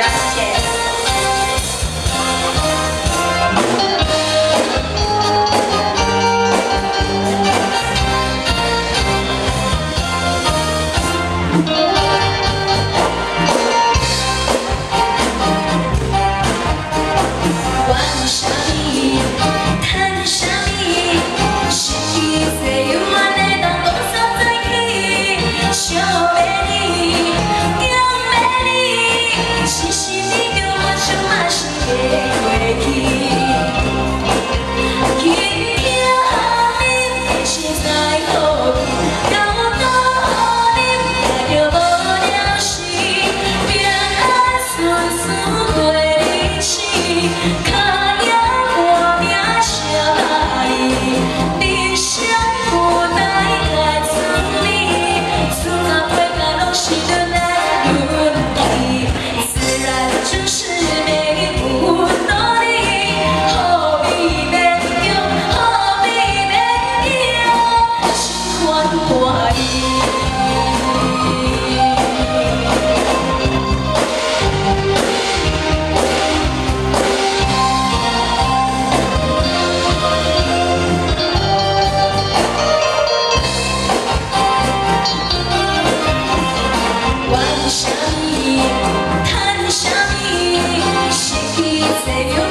Justice. Savior.